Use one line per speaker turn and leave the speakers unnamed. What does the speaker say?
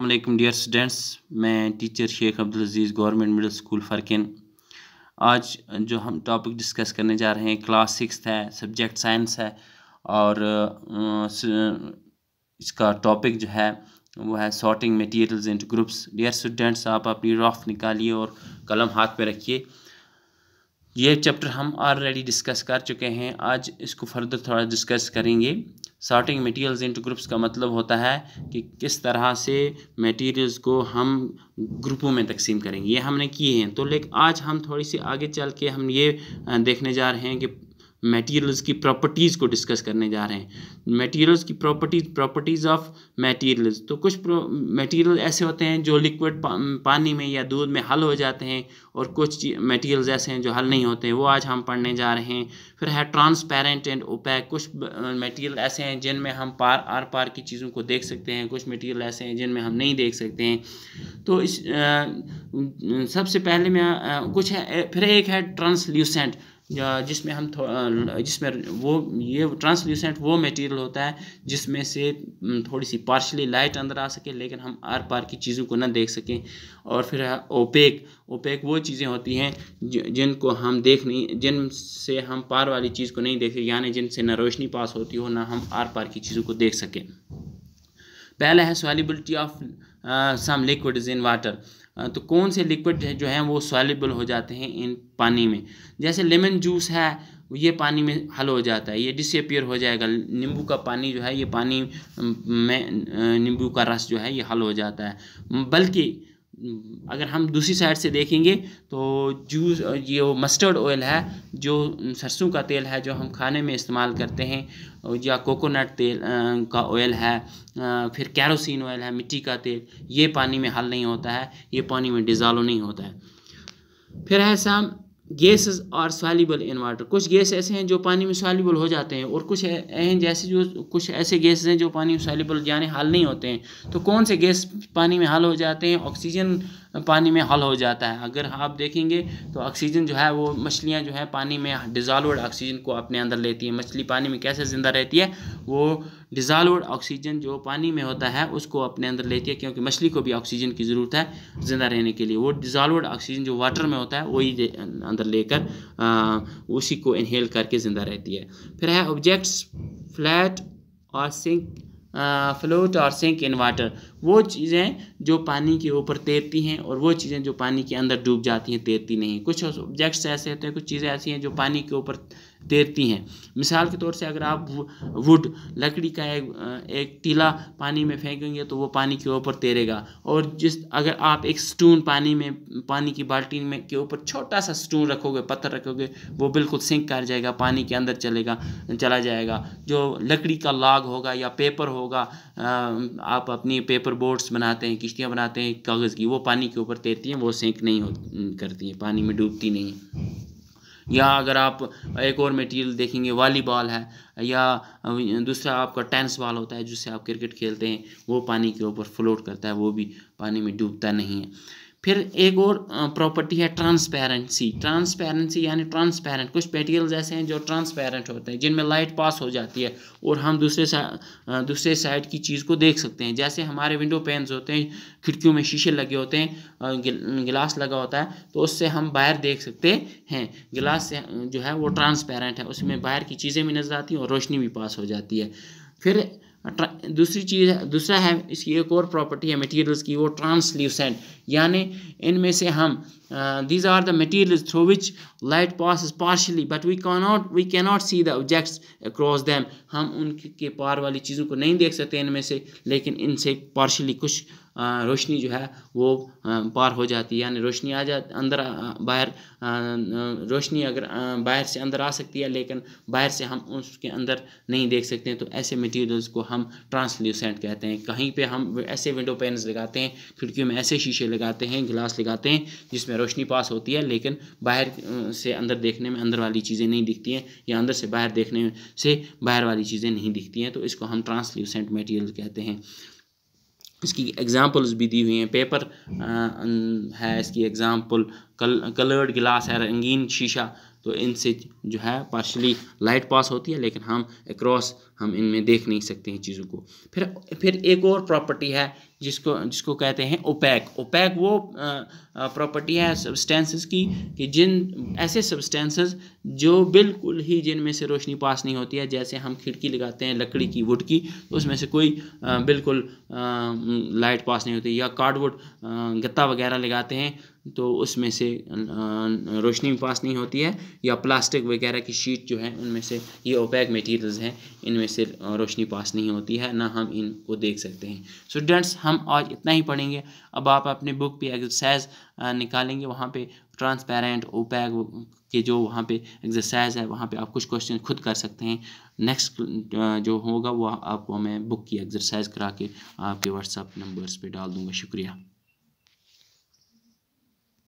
अल्लाम dear students मैं teacher Sheikh Abdul Aziz government middle school Farkin आज जो हम टॉपिक डिस्कस करने जा रहे हैं क्लास सिक्स है सब्जेक्ट साइंस है, और इसका टॉपिक जो है, वो है sorting materials into groups dear students आप अपनी रफ निकालिए और कलम हाथ पे रखिए। ये चैप्टर हम ऑलरेडी डिस्कस कर चुके हैं। आज इसको फर्दर थोड़ा डिस्कस करेंगे। सॉर्टिंग मटेरियल्स इनटू ग्रुप्स का मतलब होता है कि किस तरह से मटेरियल्स को हम ग्रुपों में तकसीम करेंगे। ये हमने किए हैं। तो लेकिन आज हम थोड़ी सी आगे चल के हम ये देखने जा रहे हैं कि मटेरियल्स की प्रॉपर्टीज़ को डिस्कस करने जा रहे हैं। मटेरियल्स की प्रॉपर्टीज़ प्रॉपर्टीज़ ऑफ़ मटेरियल्स तो कुछ मटेरियल ऐसे होते हैं जो लिक्विड पा, पानी में या दूध में हल हो जाते हैं और कुछ मटेरियल्स ऐसे हैं जो हल नहीं होते वो आज हम पढ़ने जा रहे हैं। फिर है ट्रांसपेरेंट एंड ओपैक कुछ मटेरियल ऐसे हैं जिनमें हम पार आर पार की चीज़ों को देख सकते हैं। कुछ मटेरियल ऐसे हैं जिनमें हम नहीं देख सकते हैं। तो इस आ, सबसे पहले मैं कुछ है फिर एक है ट्रांसल्यूसेंट जिसमें हम जिसमें वो, ये ट्रांसल्यूसेंट वो मटेरियल होता है, जिसमें से थोड़ी सी पार्शली लाइट अंदर आ सके, लेकिन हम आर पार की चीज़ों को ना देख सकें। और फिर ओपेक ओपेक वो चीज़ें होती हैं जिनको हम देख नहीं, जिन से हम पार वाली चीज़ को नहीं देखें यानी जिनसे ना रोशनी पास होती हो, ना हम आर पार की चीज़ों को देख सकें। पहला है solubility of some liquid in water तो कौन से लिक्विड जो हैं वो सॉलिबल हो जाते हैं इन पानी में? जैसे लेमन जूस है, ये पानी में हल हो जाता है, ये डिसअपियर हो जाएगा। नींबू का पानी जो है, ये पानी, में नींबू का रस जो है, ये हल हो जाता है। बल्कि अगर हम दूसरी साइड से देखेंगे तो जूस ये वो मस्टर्ड ऑयल है, जो सरसों का तेल है जो हम खाने में इस्तेमाल करते हैं या कोकोनट तेल का ऑयल है फिर कैरोसिन ऑयल है, मिट्टी का तेल, ये पानी में हल नहीं होता है, ये पानी में डिज़ाल्व नहीं होता है। फिर है some gases are soluble in water कुछ गैस ऐसे हैं जो पानी में सॉलीबल हो जाते हैं और कुछ हैं जैसे जो कुछ ऐसे गैस हैं जो पानी में सॉलीबल यानी हल नहीं होते हैं। तो कौन से गैस पानी में हल हो जाते हैं? ऑक्सीजन पानी में हल हो जाता है। अगर आप देखेंगे तो ऑक्सीजन जो है वो मछलियाँ जो है पानी में डिज़ाल्वड ऑक्सीजन को अपने अंदर लेती हैं। मछली पानी में कैसे ज़िंदा रहती है? वो डिज़ाल्वड ऑक्सीजन जो पानी में होता है, उसको अपने अंदर लेती है क्योंकि मछली को भी ऑक्सीजन की ज़रूरत है ज़िंदा रहने के लिए। वो डिज़ाल्वड ऑक्सीजन जो वाटर में होता है, वही अंदर लेकर उसी को इनहेल करके ज़िंदा रहती है। फिर है ऑब्जेक्ट्स फ्लैट और सिंक फ्लोट और सिंक इन वाटर वो चीज़ें जो पानी के ऊपर तैरती हैं और वो चीज़ें जो पानी के अंदर डूब जाती हैं, तैरती नहीं कुछ ऑब्जेक्ट्स ऐसे होते हैं, कुछ चीज़ें ऐसी हैं जो पानी के ऊपर तैरती हैं। मिसाल के तौर से अगर आप वुड लकड़ी का एक एक टीला पानी में फेंकेंगे तो वो पानी के ऊपर तैरेगा। और जिस, अगर आप एक स्टून पानी में, पानी की बाल्टी में के ऊपर छोटा सा स्टून रखोगे, पत्थर रखोगे, वो बिल्कुल सिंक कर जाएगा, पानी के अंदर चलेगा, चला जाएगा। जो लकड़ी का लाग होगा या पेपर होगा आप अपनी पेपर बोट्स बनाते हैं, किश्तियाँ बनाते हैं, कागज़ की, वो पानी के ऊपर तैरती हैं, वो सिंक नहीं करती हैं, पानी में डूबती नहीं या अगर आप एक और मटेरियल देखेंगे वॉलीबॉल है, या दूसरा आपका टेनिस बॉल होता है, जिससे आप क्रिकेट खेलते हैं, वो पानी के ऊपर फ्लोट करता है, वो भी पानी में डूबता नहीं है। फिर एक और प्रॉपर्टी है ट्रांसपेरेंसी ट्रांसपेरेंसी यानी ट्रांसपेरेंट कुछ मटेरियल्स ऐसे हैं जो ट्रांसपेरेंट होते हैं, जिनमें लाइट पास हो जाती है और हम दूसरे सा दूसरे साइड की चीज़ को देख सकते हैं। जैसे हमारे विंडो पेन्स होते हैं, खिड़कियों में शीशे लगे होते हैं गिलास लगा होता है तो उससे हम बाहर देख सकते हैं। गिलास से, जो है वो ट्रांसपेरेंट है, उसमें बाहर की चीज़ें भी नज़र आती हैं और रोशनी भी पास हो जाती है। फिर दूसरी चीज़ दूसरा है, इसकी एक और प्रॉपर्टी है मटेरियल्स की, वो ट्रांसल्यूसेंट यानी इनमें से हम are the materials through which light pass partially but we can not we can not see the objects across them हम उनके पार वाली चीज़ों को नहीं देख सकते इनमें से, लेकिन इनसे पार्शली कुछ रोशनी जो है, वो पार हो जाती है। यानी रोशनी आ जा, अंदर बाहर रोशनी अगर बाहर से अंदर आ सकती है, लेकिन बाहर से हम उसके अंदर नहीं देख सकते तो ऐसे मटेरियल्स को हम ट्रांसल्यूसेंट कहते हैं। कहीं पे हम ऐसे विंडो पेन्स लगाते हैं, खिड़कियों में ऐसे शीशे लगाते हैं गिलास लगाते हैं, जिसमें रोशनी पास होती है लेकिन बाहर से अंदर देखने में अंदर वाली चीज़ें नहीं दिखती हैं या अंदर से बाहर देखने से बाहर वाली चीज़ें नहीं दिखती हैं तो इसको हम ट्रांसल्यूसेंट मटीरियल कहते हैं। इसकी एग्ज़ाम्पल्स भी दी हुई हैं पेपर आ, है इसकी एग्ज़ाम्पल कल कलर्ड गिलास है रंगीन शीशा तो इनसे जो है पार्शली लाइट पास होती है, लेकिन हम अक्रॉस हम इनमें देख नहीं सकते हैं चीज़ों को। फिर फिर एक और प्रॉपर्टी है, जिसको जिसको कहते हैं ओपैक ओपैक वो प्रॉपर्टी है सब्सटेंसेस की, कि जिन, ऐसे सब्सटेंसेस जो बिल्कुल ही जिनमें से रोशनी पास नहीं होती है, जैसे हम खिड़की लगाते हैं लकड़ी की वुड की तो उसमें से कोई बिल्कुल लाइट पास नहीं होती। या कार्डवुड गत्ता वगैरह लगाते हैं तो उसमें से रोशनी भी पास नहीं होती है, या प्लास्टिक वगैरह की शीट जो है, उनमें से ये ओपैक मटेरियल्स हैं, इनमें से रोशनी पास नहीं होती है, ना हम इनको देख सकते हैं। स्टूडेंट्स हम आज इतना ही पढ़ेंगे। अब आप अपने बुक पे एक्सरसाइज निकालेंगे, वहाँ पे ट्रांसपेरेंट ओपैक के जो वहाँ पे एक्सरसाइज है, वहाँ पे आप कुछ क्वेश्चन खुद कर सकते हैं। नेक्स्ट जो होगा, वो आपको मैं बुक की एक्सरसाइज करा के आपके व्हाट्सअप नंबर्स पे डाल दूँगा। शुक्रिया।